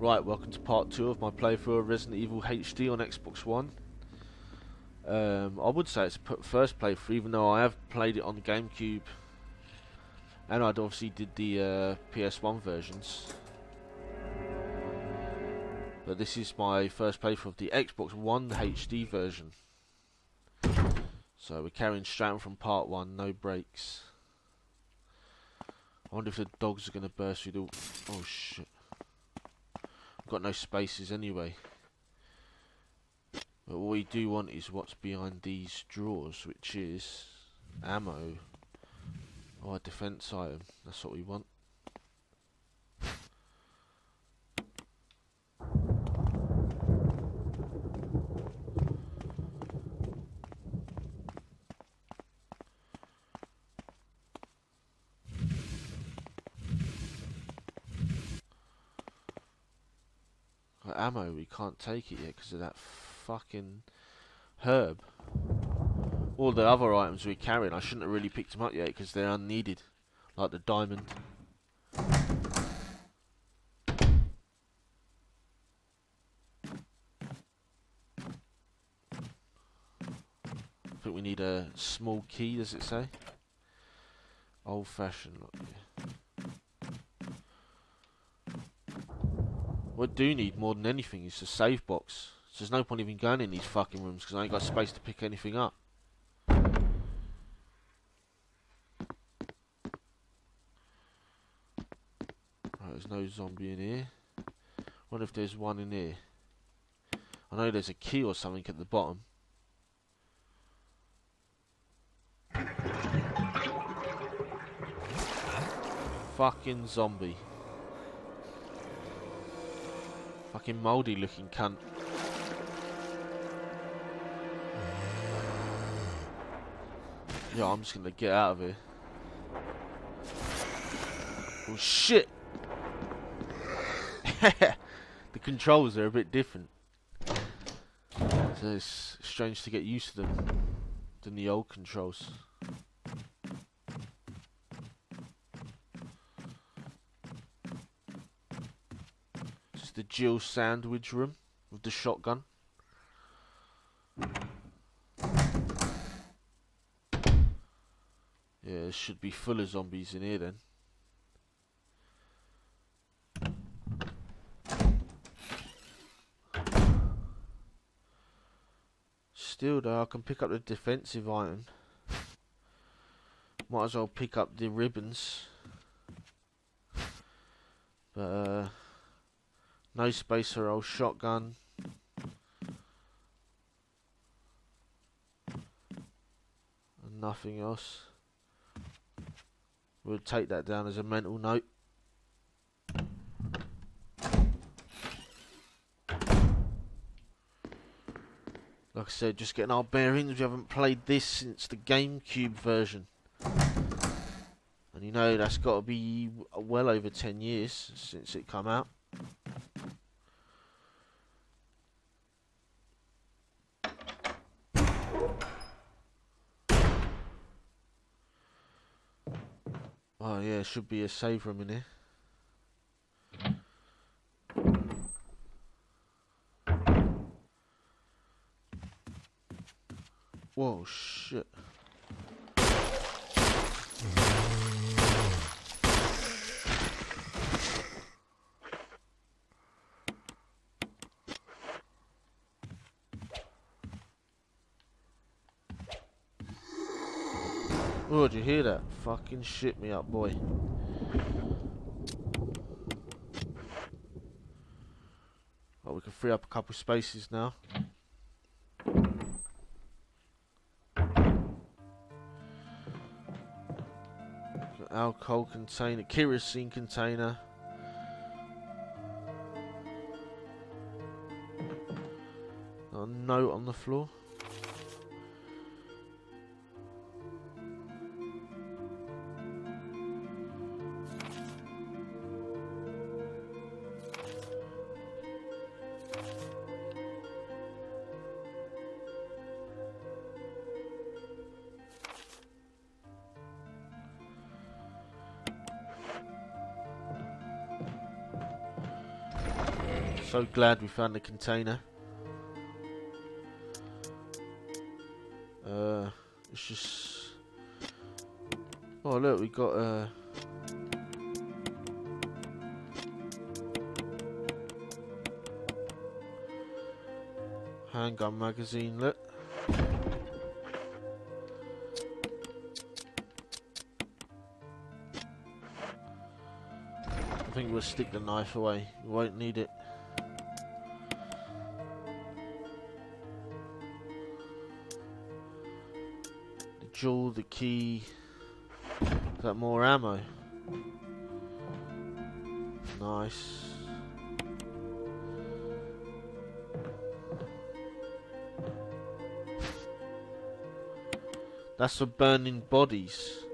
Right, welcome to part two of my playthrough of Resident Evil HD on Xbox One. Um, I would say it's first playthrough, even though I have played it on GameCube, and I'd obviously did the uh, PS1 versions. But this is my first playthrough of the Xbox One HD version. So we're carrying straight on from part one, no breaks. I wonder if the dogs are going to burst through the... Oh shit got no spaces anyway. But what we do want is what's behind these drawers, which is ammo or a defense item. That's what we want. ammo, we can't take it yet because of that fucking herb. All the other items we carried, I shouldn't have really picked them up yet because they're unneeded. Like the diamond. I think we need a small key, does it say? Old fashioned. What I do need more than anything is a save box. So there's no point even going in these fucking rooms because I ain't got space to pick anything up. Right, there's no zombie in here. wonder if there's one in here. I know there's a key or something at the bottom. Fucking zombie. Fucking mouldy looking cunt. Yeah, I'm just gonna get out of here. Oh shit! the controls are a bit different. So it's strange to get used to them than the old controls. Sandwich room with the shotgun. Yeah, it should be full of zombies in here then. Still though, I can pick up the defensive item. Might as well pick up the ribbons. But, uh... No space for old shotgun. And nothing else. We'll take that down as a mental note. Like I said, just getting our bearings. We haven't played this since the GameCube version. And you know that's got to be well over 10 years since it come out. Oh yeah, should be a save room in here. Whoa, shit. Did you hear that? Fucking shit me up, boy. Oh, we can free up a couple spaces now. Alcohol container, kerosene container. A note on the floor. So glad we found the container. Uh, it's just. Oh look, we got uh. Handgun magazine, look. I think we'll stick the knife away. We won't need it. Jewel, the key. Is that more ammo? Nice. That's for burning bodies.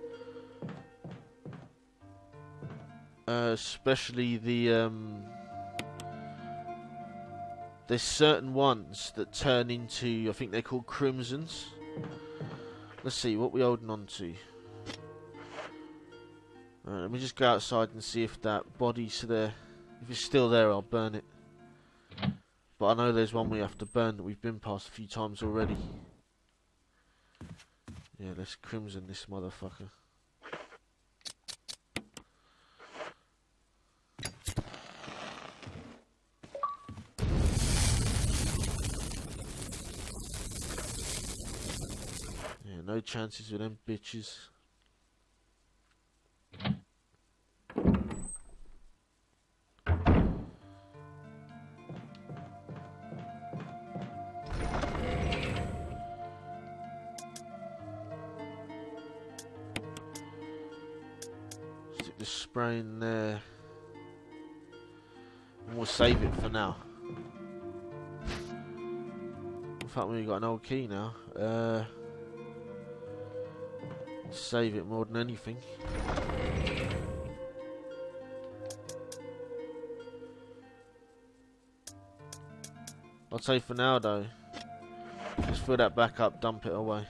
Uh, especially the um, there's certain ones that turn into I think they're called crimsons. Let's see what we holding on to. Right, let me just go outside and see if that body's there. If it's still there, I'll burn it. But I know there's one we have to burn that we've been past a few times already. Yeah, let's crimson this motherfucker. Chances with them bitches. Stick the spray in there. And we'll save it for now. In fact, we've got an old key now. Uh, save it more than anything. I'd say for now though, just fill that back up, dump it away.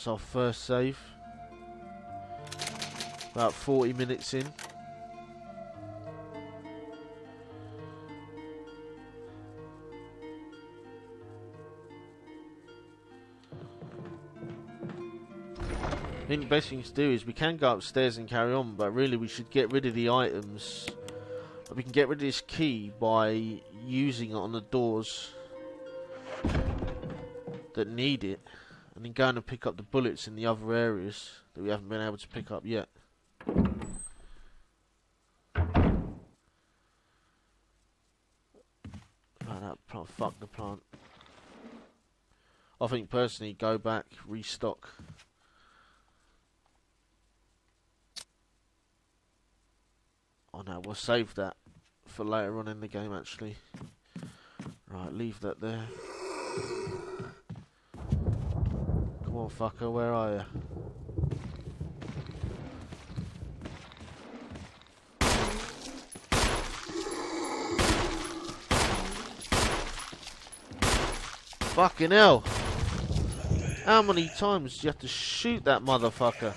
It's our first save. About 40 minutes in. I think the best thing to do is we can go upstairs and carry on, but really we should get rid of the items. We can get rid of this key by using it on the doors that need it and then going to pick up the bullets in the other areas that we haven't been able to pick up yet. Right, that plant, fuck the plant. I think personally, go back, restock. Oh no, we'll save that for later on in the game actually. Right, leave that there. Come on, fucker, where are you? Fucking hell! How many times do you have to shoot that motherfucker?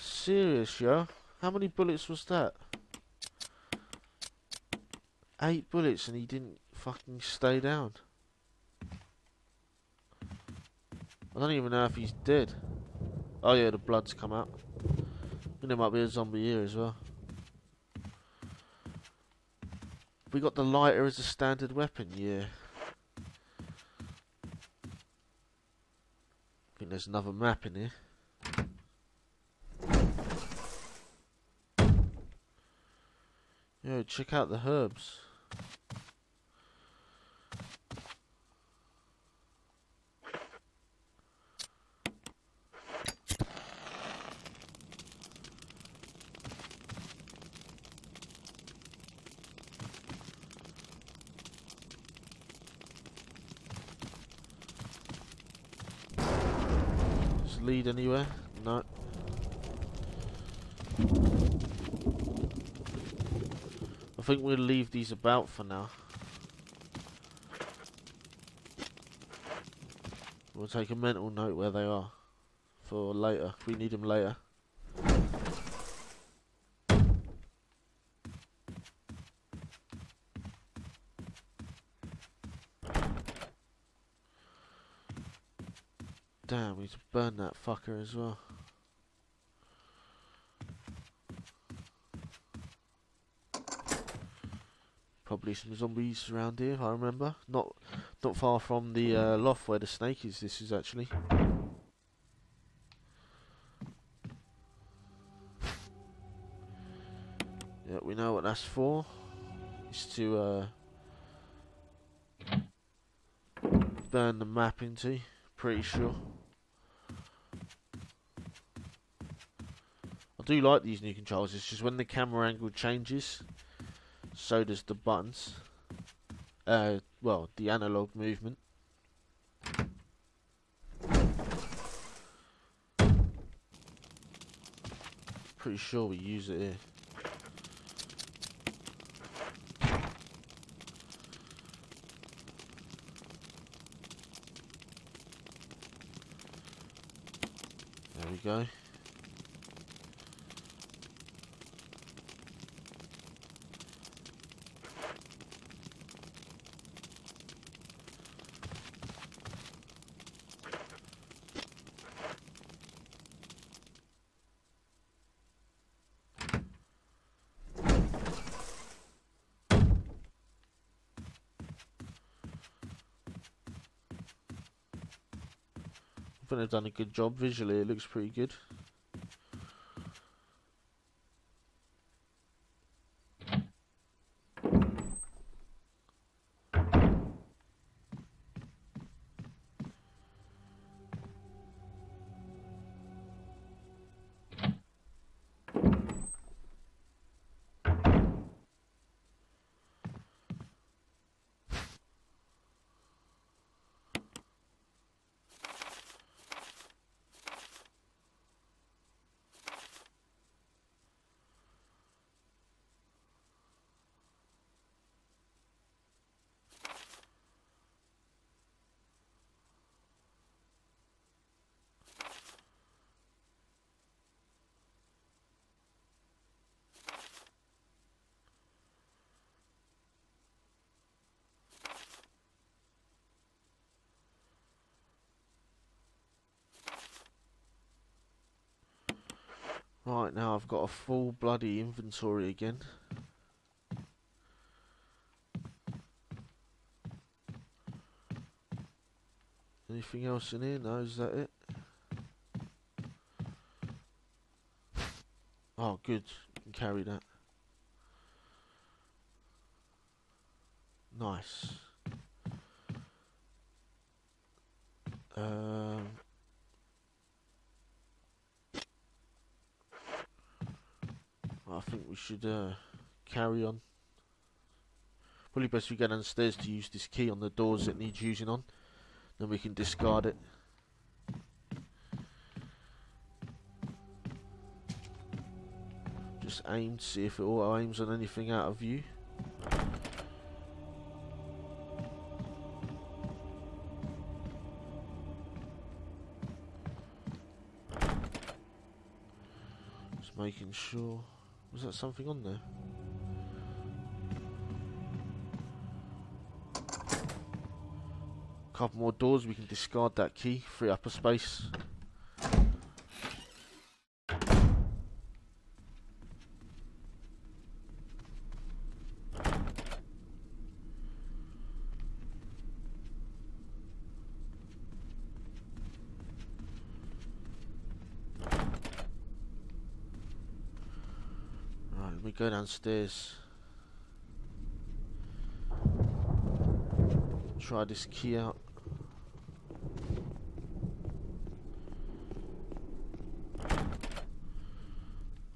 Serious, yo? How many bullets was that? Eight bullets and he didn't fucking stay down. I don't even know if he's dead. Oh yeah, the blood's come out. Think there might be a zombie here as well. We got the lighter as a standard weapon, yeah. I think there's another map in here. Yo, check out the herbs. Lead anywhere? No. I think we'll leave these about for now. We'll take a mental note where they are for later. We need them later. Damn, we need to burn that fucker as well. Probably some zombies around here, if I remember. Not not far from the uh, loft where the snake is, this is actually. Yeah, we know what that's for. It's to uh, burn the map into, pretty sure. Do like these new controls, it's just when the camera angle changes, so does the buttons. Uh, well, the analog movement. Pretty sure we use it here. There we go. Think they've done a good job visually, it looks pretty good. Right, now I've got a full bloody inventory again. Anything else in here? No, is that it? Oh, good. Can carry that. Nice. Um, I think we should uh, carry on. Probably best we go downstairs to use this key on the doors that needs using on. Then we can discard it. Just aim to see if it auto aims on anything out of view. Just making sure. Was that something on there? Couple more doors, we can discard that key, free up a space. Go downstairs. Try this key out.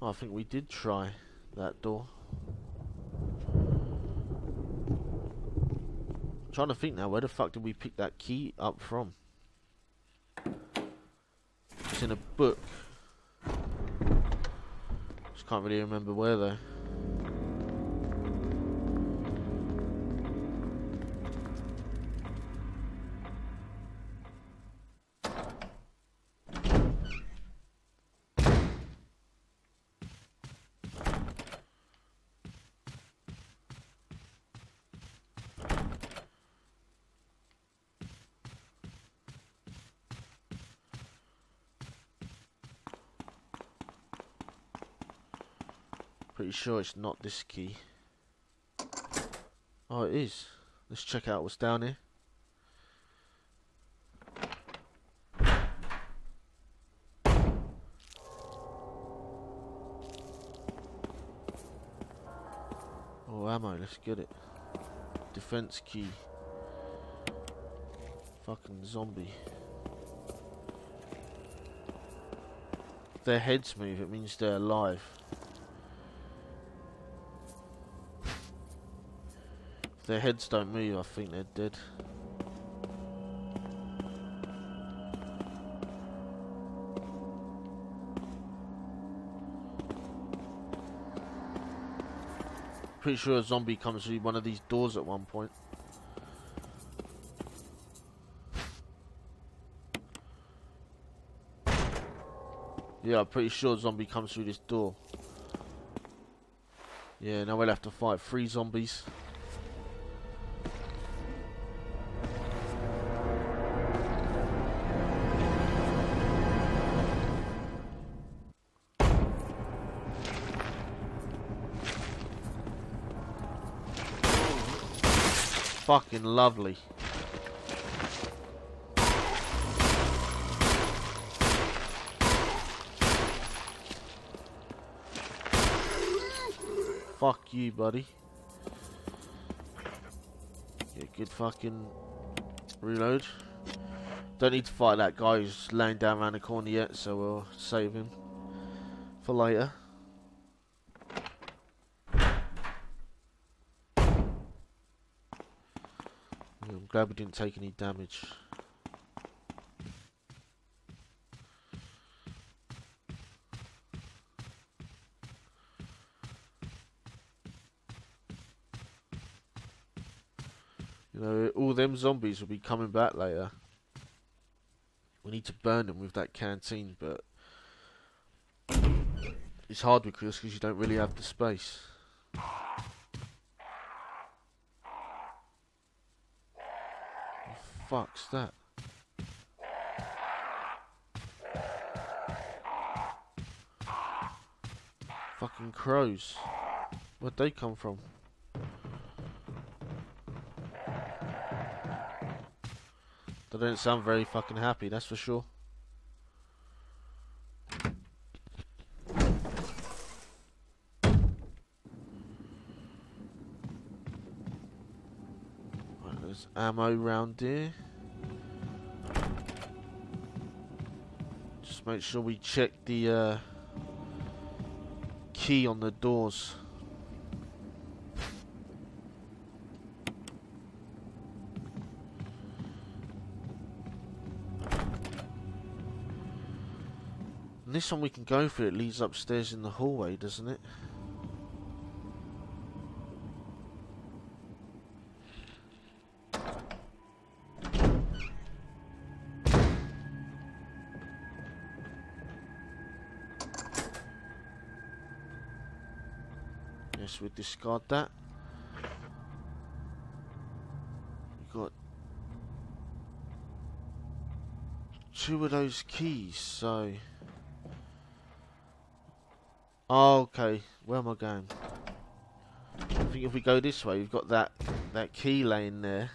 Oh, I think we did try that door. trying to think now, where the fuck did we pick that key up from? It's in a book. Just can't really remember where though. Sure it's not this key. Oh, it is. Let's check out what's down here. Oh, ammo, let's get it. Defense key. Fucking zombie. Their heads move, it means they're alive. Their heads don't move, I think they're dead. Pretty sure a zombie comes through one of these doors at one point. Yeah, I'm pretty sure a zombie comes through this door. Yeah, now we'll have to fight three zombies. Fucking lovely. Fuck you, buddy. Yeah, good fucking reload. Don't need to fight that guy who's laying down around the corner yet, so we'll save him for later. I'm glad we didn't take any damage. You know, all them zombies will be coming back later. We need to burn them with that canteen, but it's hard because you don't really have the space. Fuck's that? Fucking crows. Where'd they come from? They don't sound very fucking happy, that's for sure. Right, there's ammo round here. Just make sure we check the uh, key on the doors. And this one we can go for it leads upstairs in the hallway, doesn't it? Discard that. We've got two of those keys, so... Oh, okay. Where am I going? I think if we go this way, we've got that that key laying there.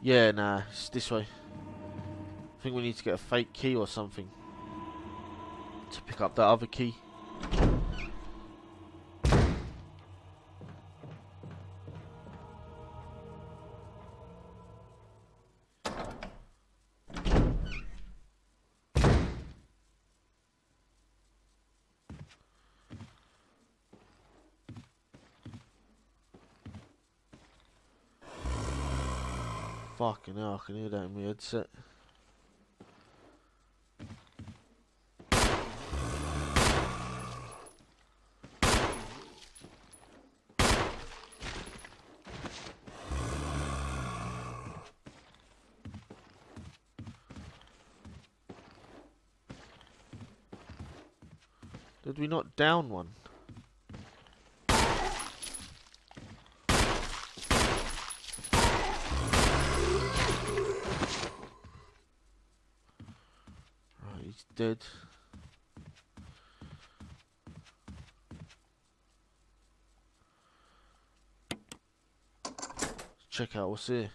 Yeah, nah, it's this way. I think we need to get a fake key or something to pick up that other key. Fucking hell, I can hear that in my headset. Down one? Right, he's dead. Check out what's here.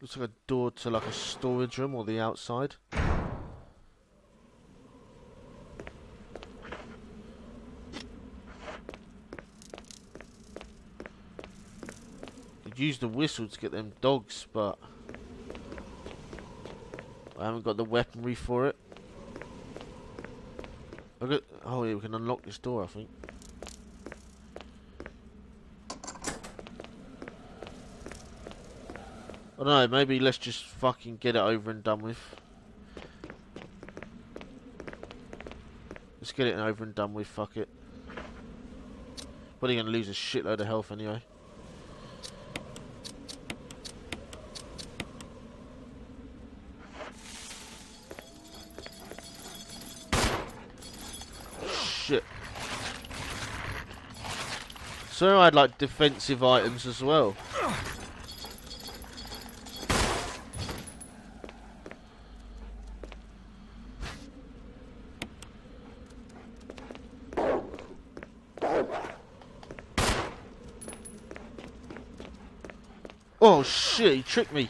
Looks like a door to like a storage room or the outside. Use the whistle to get them dogs, but I haven't got the weaponry for it. At oh yeah, we can unlock this door, I think. I don't know, maybe let's just fucking get it over and done with. Let's get it over and done with, fuck it. Probably gonna lose a shitload of health anyway. Shit. So I'd like defensive items as well. Oh shit, he tricked me.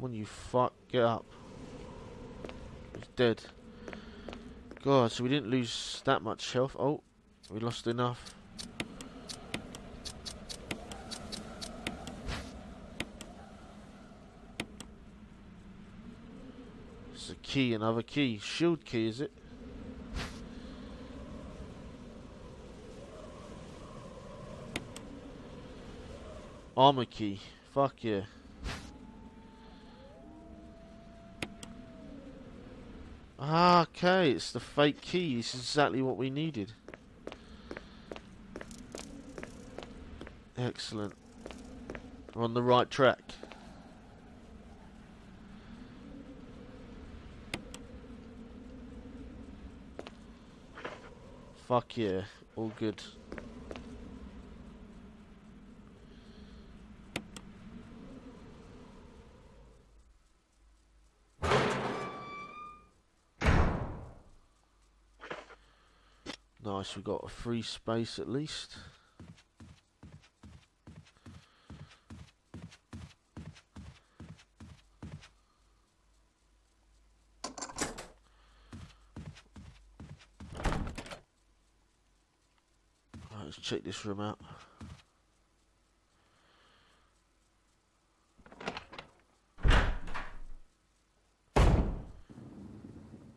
On, you fuck, get up. Dead. God, so we didn't lose that much health. Oh, we lost enough. It's a key, another key. Shield key, is it? Armor key. Fuck yeah. Ah, okay, it's the fake key. This is exactly what we needed. Excellent. We're on the right track. Fuck yeah, all good. Nice, we got a free space at least. Right, let's check this room out.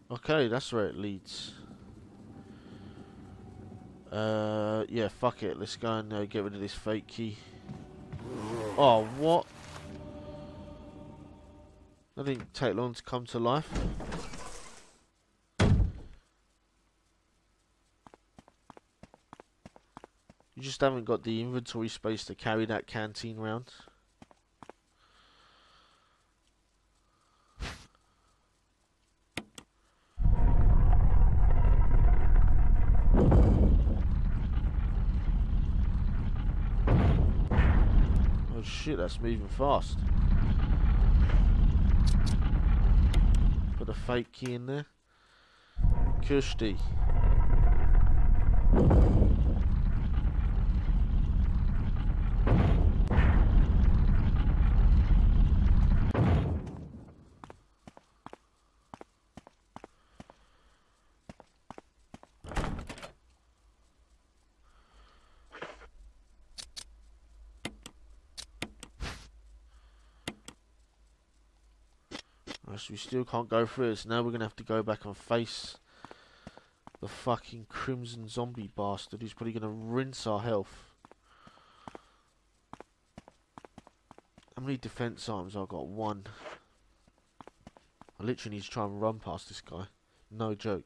Okay, that's where it leads. Uh, yeah, fuck it. Let's go and uh, get rid of this fake key. Oh, what? That didn't take long to come to life. You just haven't got the inventory space to carry that canteen round. Oh shit, that's moving fast. Put a fake key in there. Kirsty. We still can't go through so now we're going to have to go back and face The fucking crimson zombie bastard who's probably gonna rinse our health. How many defense items I've got? One. I literally need to try and run past this guy. No joke.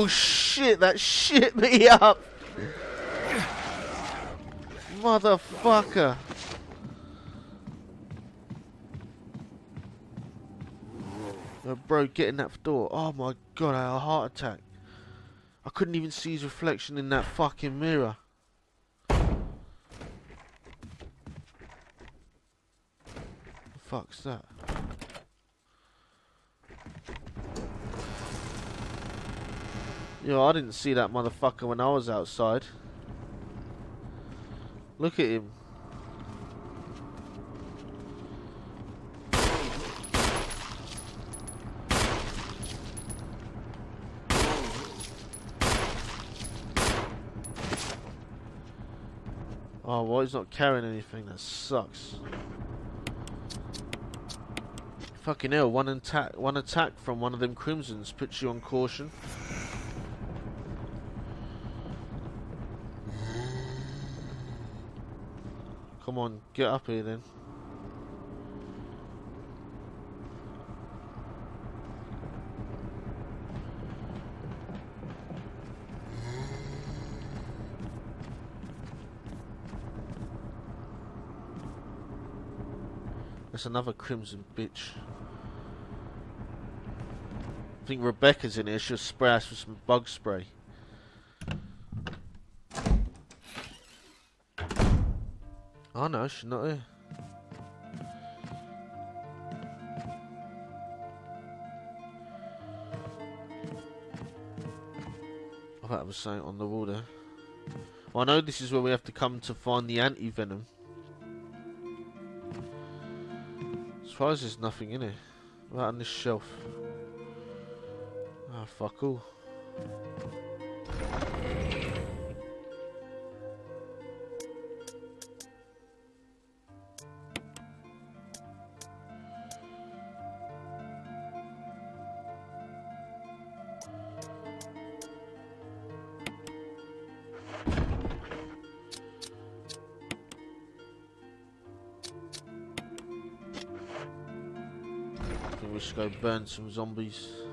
Oh shit, that shit me up! Motherfucker! Oh, bro, get in that door. Oh my god, I had a heart attack. I couldn't even see his reflection in that fucking mirror. Fuck's that? Yo, I didn't see that motherfucker when I was outside. Look at him. Oh, well, he's not carrying anything. That sucks. Fucking hell, one attack, one attack from one of them crimsons puts you on caution. Come on, get up here then. That's another crimson bitch. I think Rebecca's in here. She'll spray us with some bug spray. Oh no, she's not here. I thought I was saying on the wall there. Well, I know this is where we have to come to find the anti-venom. As far as there's nothing in it. Right on this shelf. Ah, fuck all. Burn some zombies.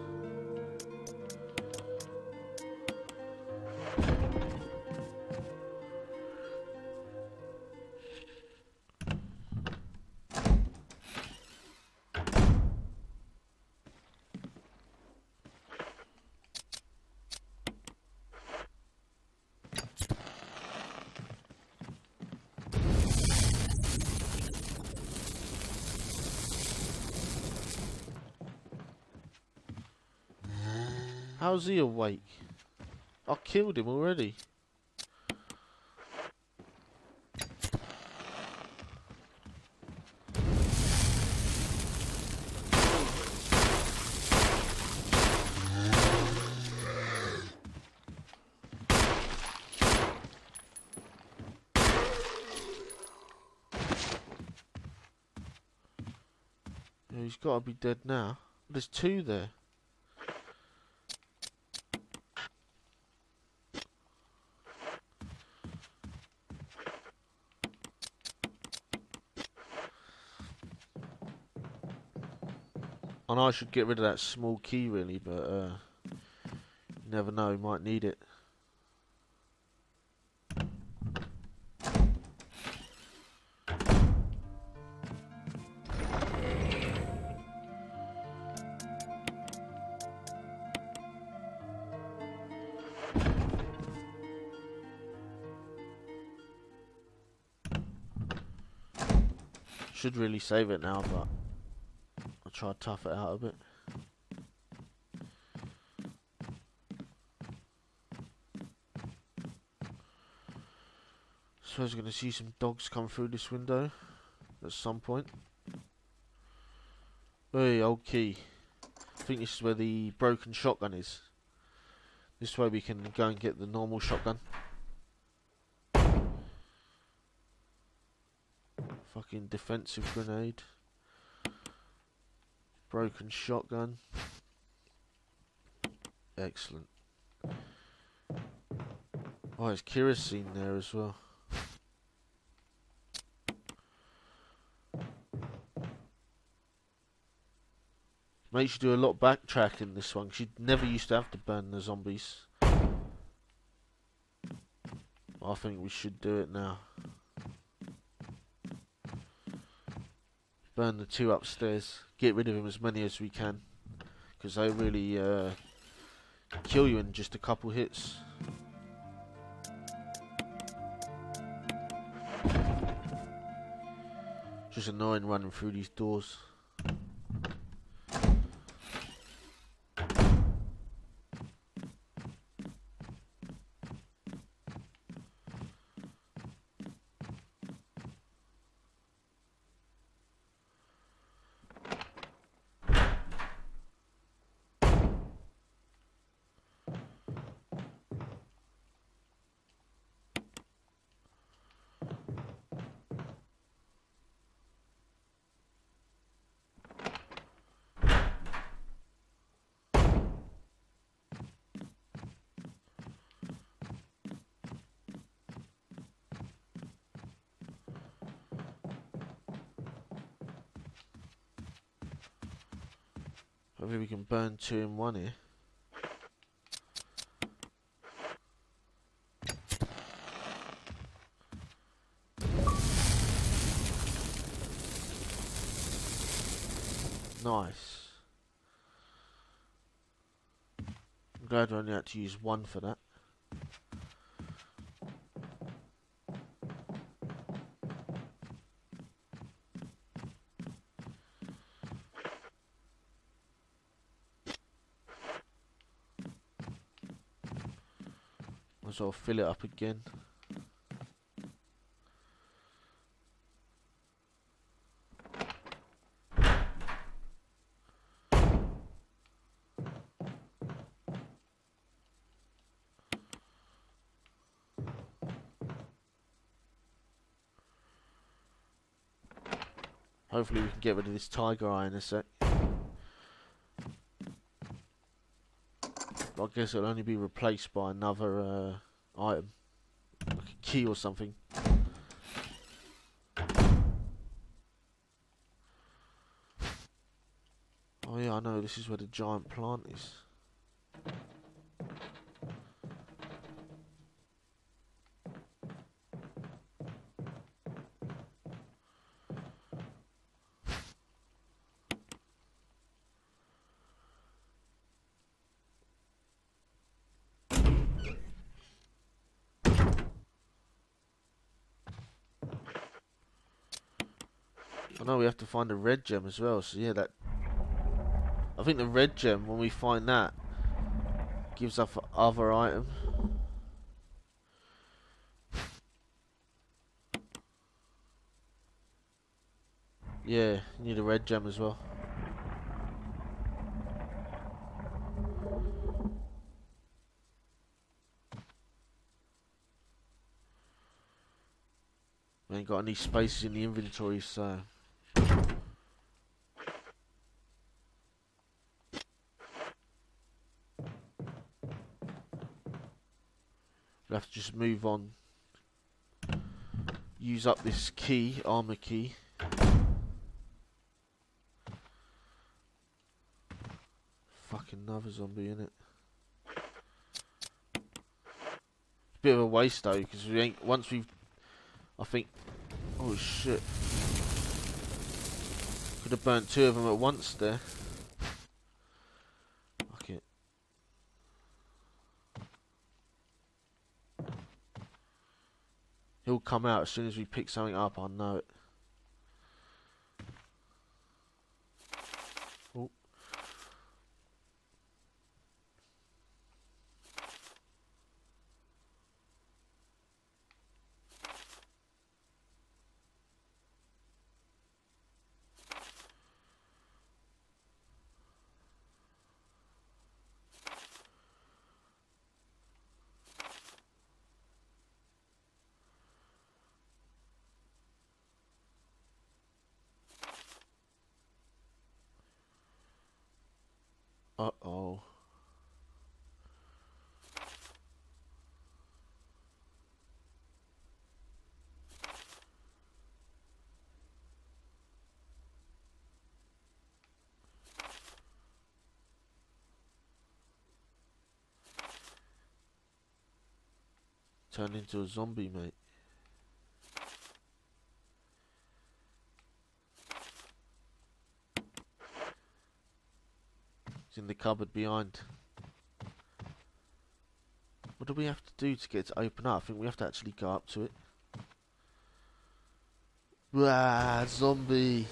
How's he awake? I killed him already. He's got to be dead now. There's two there. I I should get rid of that small key really, but uh, you never know, you might need it. Should really save it now, but try to tough it out a bit. I was going to see some dogs come through this window at some point. Hey, old key. I think this is where the broken shotgun is. This way we can go and get the normal shotgun. Fucking defensive grenade. Broken shotgun. Excellent. Oh, there's kerosene there as well. Makes you do a lot of backtracking this one, because you never used to have to burn the zombies. I think we should do it now. Burn the two upstairs. Get rid of him as many as we can. Because they really uh, kill you in just a couple hits. Just annoying running through these doors. Maybe two in one here. Nice. I'm glad I only had to use one for that. So I'll fill it up again. Hopefully we can get rid of this tiger eye in a sec. Guess it'll only be replaced by another uh, item, like a key or something. Oh yeah, I know, this is where the giant plant is. I know we have to find a red gem as well, so yeah, that... I think the red gem, when we find that, gives us other item. Yeah, need a red gem as well. We ain't got any spaces in the inventory, so... We'll have to just move on. Use up this key, armor key. Fucking another zombie in it. Bit of a waste though, because we ain't once we've I think oh shit. Could have burnt two of them at once there. He'll come out as soon as we pick something up, I know it. Oh. Uh oh. Turned into a zombie, mate. It's in the cupboard behind. What do we have to do to get it to open up? I think we have to actually go up to it. Ah, zombie.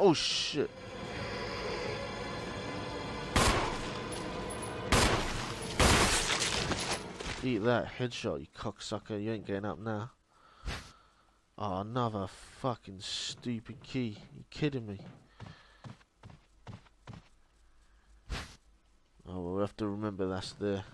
Oh shit. Eat that headshot, you cocksucker. You ain't getting up now. Oh, another fucking stupid key. You kidding me? Oh, we'll have to remember that's there.